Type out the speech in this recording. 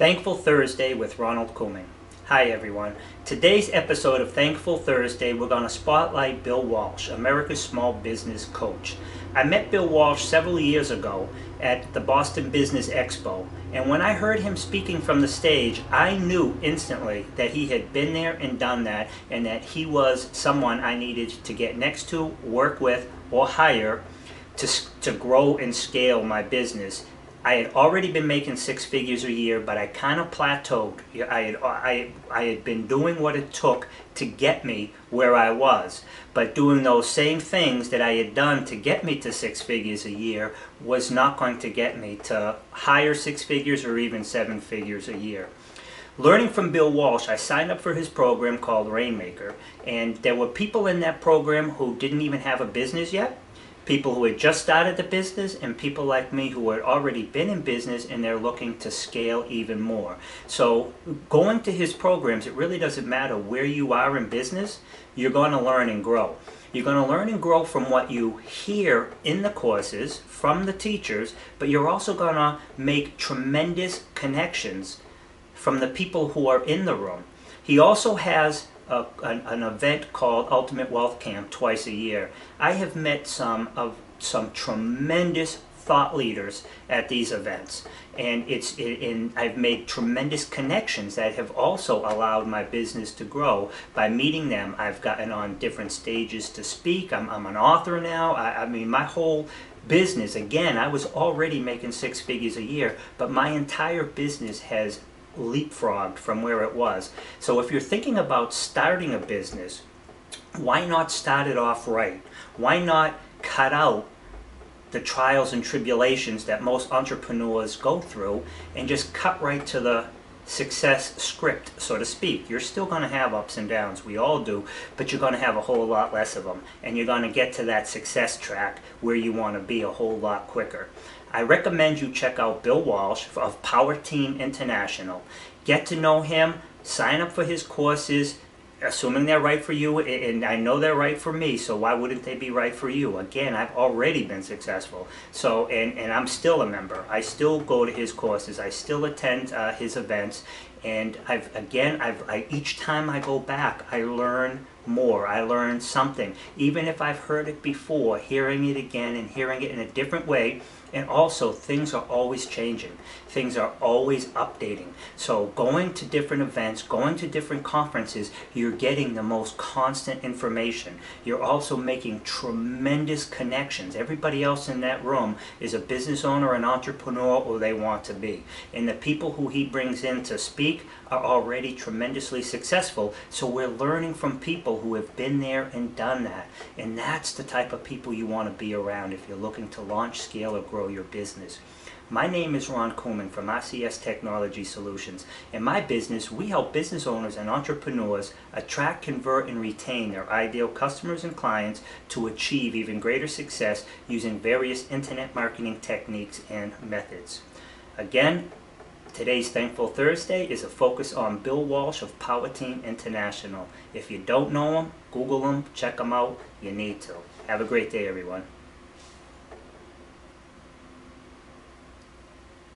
Thankful Thursday with Ronald Couming. Hi everyone. Today's episode of Thankful Thursday, we're going to spotlight Bill Walsh, America's Small Business Coach. I met Bill Walsh several years ago at the Boston Business Expo, and when I heard him speaking from the stage, I knew instantly that he had been there and done that, and that he was someone I needed to get next to, work with, or hire to, to grow and scale my business I had already been making six figures a year, but I kind of plateaued. I had, I, I had been doing what it took to get me where I was. But doing those same things that I had done to get me to six figures a year was not going to get me to higher six figures or even seven figures a year. Learning from Bill Walsh, I signed up for his program called Rainmaker. And there were people in that program who didn't even have a business yet people who had just started the business and people like me who had already been in business and they're looking to scale even more. So going to his programs, it really doesn't matter where you are in business, you're going to learn and grow. You're going to learn and grow from what you hear in the courses from the teachers, but you're also going to make tremendous connections from the people who are in the room. He also has a, an, an, event called Ultimate Wealth Camp twice a year. I have met some of some tremendous thought leaders at these events and it's in I've made tremendous connections that have also allowed my business to grow. By meeting them I've gotten on different stages to speak. I'm, I'm an author now. I, I mean my whole business again I was already making six figures a year but my entire business has leapfrogged from where it was. So if you're thinking about starting a business, why not start it off right? Why not cut out the trials and tribulations that most entrepreneurs go through and just cut right to the success script, so to speak. You're still going to have ups and downs, we all do, but you're going to have a whole lot less of them. And you're going to get to that success track where you want to be a whole lot quicker. I recommend you check out Bill Walsh of Power Team International. Get to know him, sign up for his courses, assuming they're right for you, and I know they're right for me, so why wouldn't they be right for you? Again, I've already been successful, so and, and I'm still a member. I still go to his courses, I still attend uh, his events, and I've again, I've I, each time I go back, I learn more. I learn something, even if I've heard it before. Hearing it again and hearing it in a different way and also, things are always changing. Things are always updating. So going to different events, going to different conferences, you're getting the most constant information. You're also making tremendous connections. Everybody else in that room is a business owner, an entrepreneur, or they want to be. And the people who he brings in to speak are already tremendously successful. So we're learning from people who have been there and done that. And that's the type of people you want to be around if you're looking to launch, scale, or grow your business. My name is Ron Couming from RCS Technology Solutions. In my business, we help business owners and entrepreneurs attract, convert, and retain their ideal customers and clients to achieve even greater success using various internet marketing techniques and methods. Again, today's Thankful Thursday is a focus on Bill Walsh of Power Team International. If you don't know him, Google him, check him out. You need to. Have a great day, everyone.